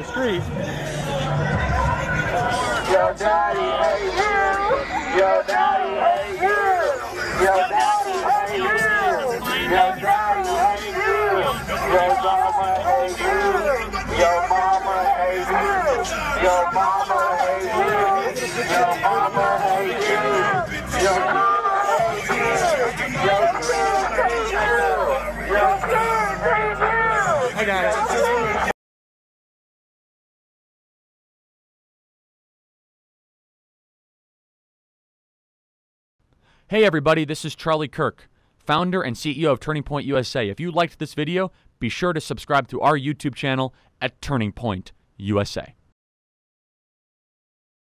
the street. Yo, daddy, hey you. Yo, daddy, hey you. Yo, daddy, hey you. Yo, daddy, hey you. Yo, mama, hey you. Yo, mama, hey you. Yo, mama, hey you. Yo, mama, hey you. Yo, mama, hey you. Yo, kids, hey you. Yo, kids, hey you. I got it. Hey everybody, this is Charlie Kirk, founder and CEO of Turning Point USA. If you liked this video, be sure to subscribe to our YouTube channel at Turning Point USA.